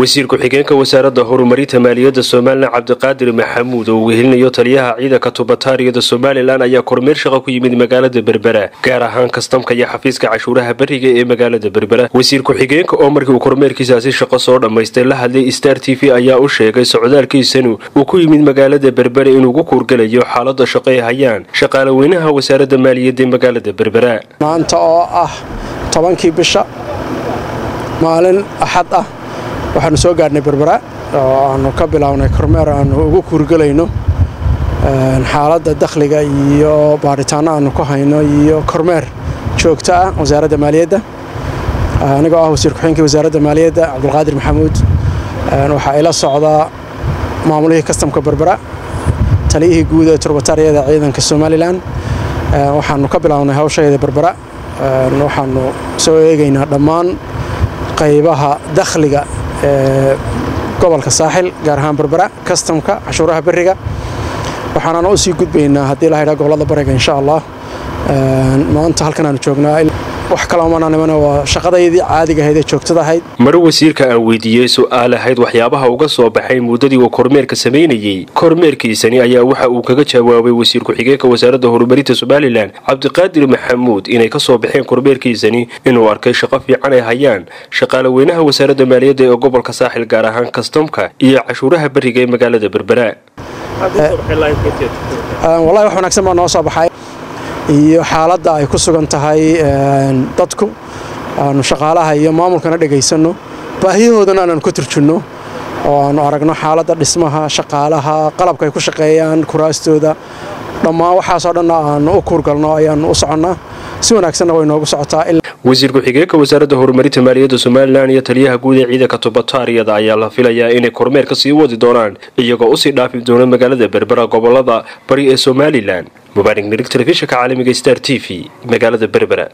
wasiir ku-xigeenka wasaaradda horumarinta maaliyadda somalilan cabdiqaadir maxamuud oo wehelinayo taliyaha ciidanka tubataariyada somalilan ayaa kormeer shaqa ku yimid magaalada berbera gaar ahaan kastamka iyo xafiiska cashuuraha beriga ee magaalada berbera. Wasiir ku-xigeenka oo markii uu kormeerkiisaasi shaqo soo dhammaystay la hadlay star t v ayaa u sheegay socdaalkiisanu uu ku yimid magaalada berbera inuu gu kuurgalayo xaalada shaqo ay hayaan shaqaale weynaha wasaaradda maaliyadda ee magaalada berbera. Maanta oo ah tobankii bisha maalin axad ah waxaanu soo gaadhnay berbera oo aanu ka bilownay kormeer aanu ugu kuurgelayno xaaladda dakhliga iyo baadhitaanno aanu ku hayno iyo kormeer joogto ah wasaaradda maaliyadda. Anigoo ah wasiir ku-xigeenkii wasaaradda maaliyadda cabdulqaadir maxamuud waxaa ila socdaa maamulihii kastamka berbera taliyihii guud ee turbatariyada ciidanka somalilan. Waxaanu ka bilownay hawshayda berbera waxaanu soo eegaynaa dhammaan qaybaha dakhliga gobolka saaxil gaar ahaan berbera kastamka cashuuraha beriga waxaanana u sii gudbaynaa haddii la haydhaa gobollada bariga insha allah. Maanta halkan joognaa wax kaloomananimana waa shaqadaydii caadiga ahayd ee joogtada ahayd. Mar wasiirka aan weydiiyey su'aal ahayd waxyaabaha uga soo baxay muddadii uu kormeerka samaynayey kormeerkiisani ayaa waxa uu kaga jawaabay wasiir ku-xigeenka wasaaradda horumarinta somalilan cabdiqaadir maxamuud inay ka soo baxeen kormeerkiisani inuu arkay shaqo fiican ay hayaan. Shaqaale weynaha wasaaradda maaliyadda ee gobolka saaxil gaar ahaan kastamka iyo cashuuraha beriga ee magaalada berbera. Wallahi wax wanaagsan baa noo soo baxay iyo xaaladda ay ku sugan tahay dadku aanu shaqaalaha iyo maamulkana dhegaysanno baahiyahoodana aanan ku turjunno oo aanu aragno xaaladda dhismaha shaqaalaha qalabka ay ku shaqeeyaan kuraastooda dhammaan waxaasoo dhanna aanu u kuurgalno ayaannu u soconnaa. Si wanaagsanna way noogu socotaa wasiir ku-xigeenka wasaaradda horumarinta maaliyadda somalilan iyo taliyaha guud ee ciidanka tubataariyada ayaa la filayaa inay kormeerka sii wadi doonaan iyagoo u sii dhaafi doona magaalada berbera gobollada bari ee somalilan mubaarig mirig telefishinka caalamiga star t v magaalada berbera